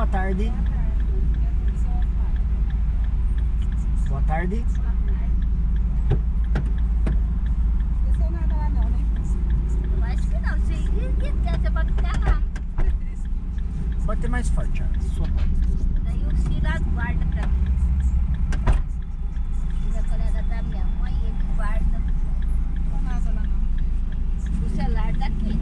boa tarde. Boa tarde. Desceu nada lá não, né? Eu acho que não. Se você pode ficar lá. Pode ter mais forte, a sua. Daí o Ciro guarda pra mim. Ele é colega da minha mãe, ele guarda. Não nada lá não. O celular daqui,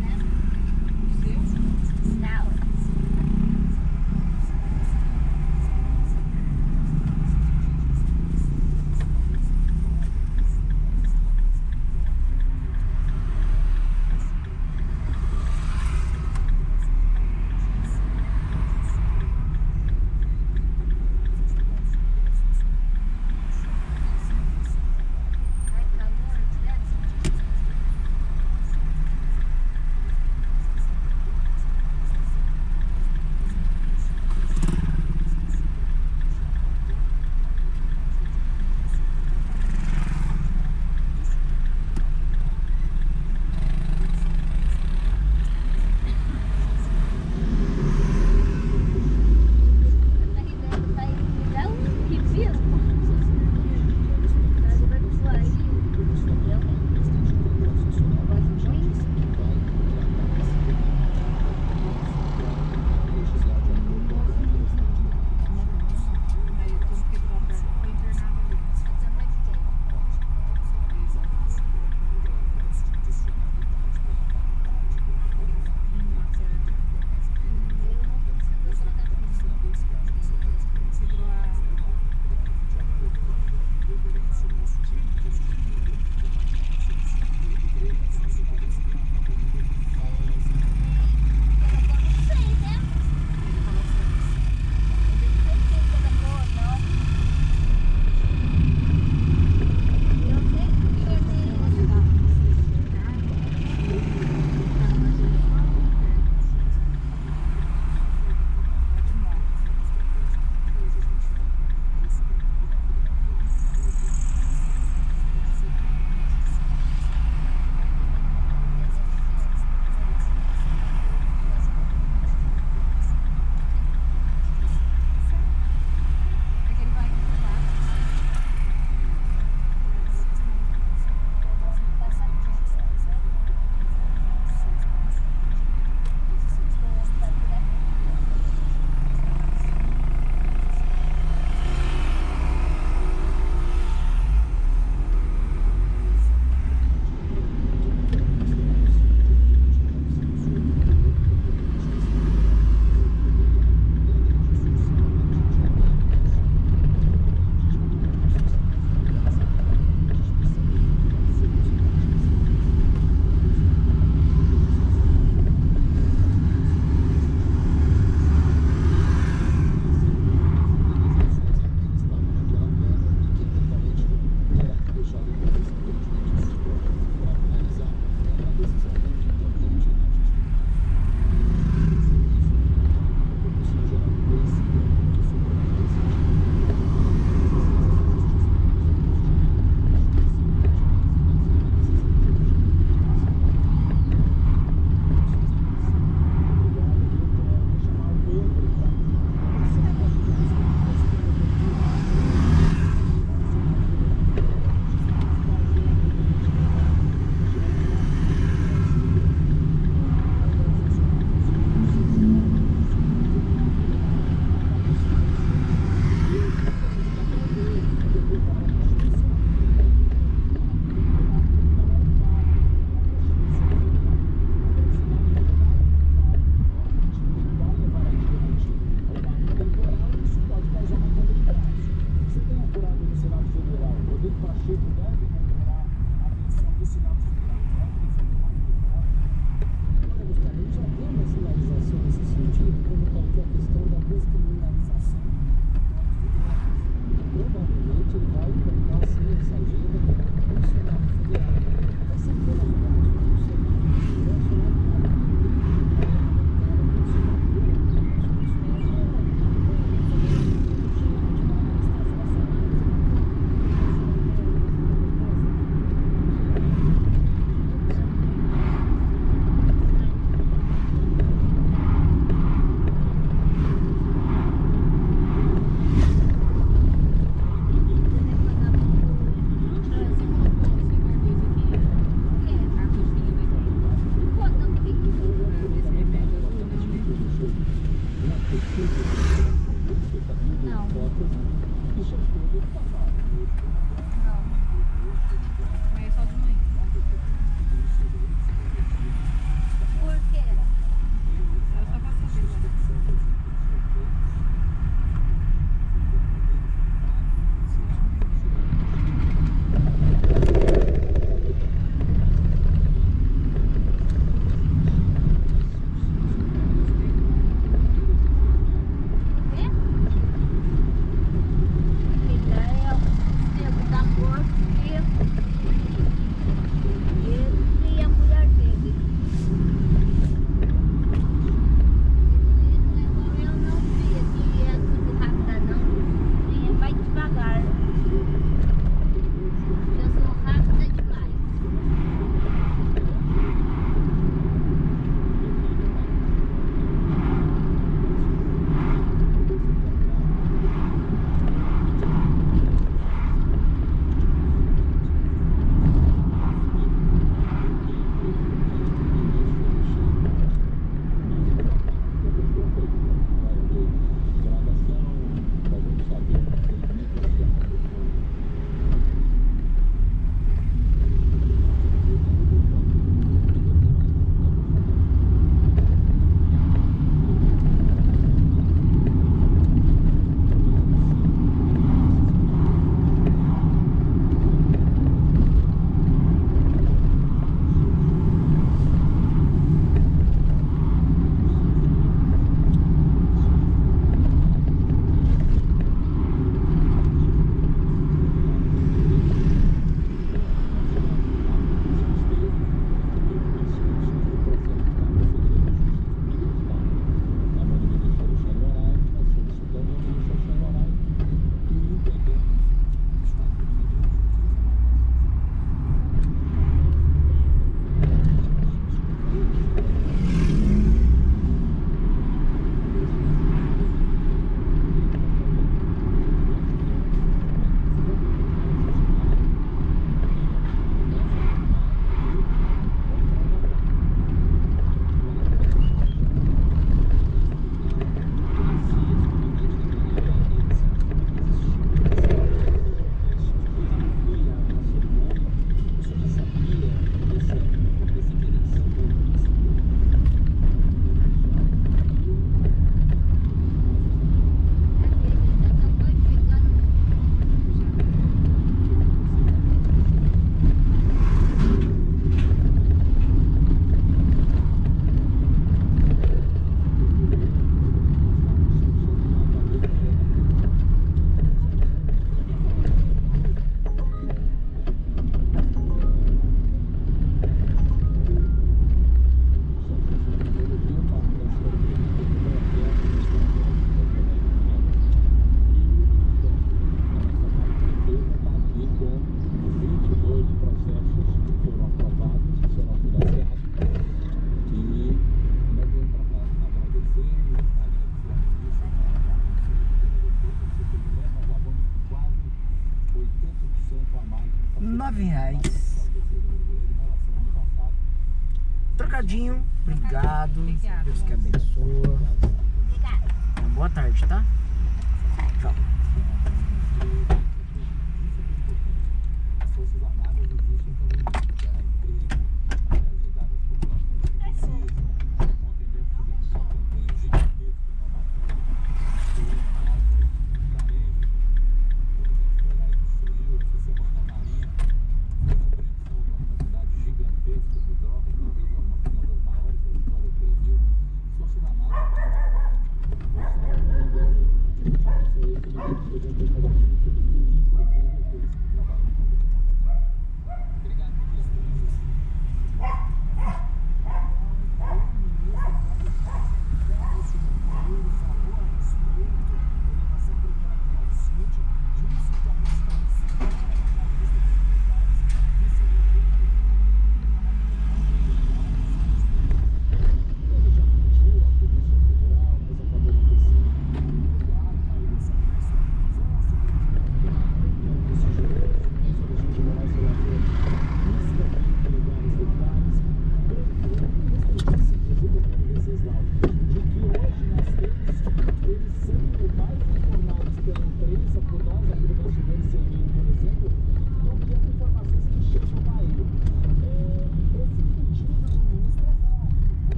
Claudinho, obrigado. Obrigada. Deus que abençoe. Obrigada. Uma boa tarde, tá? Tchau. Obrigado.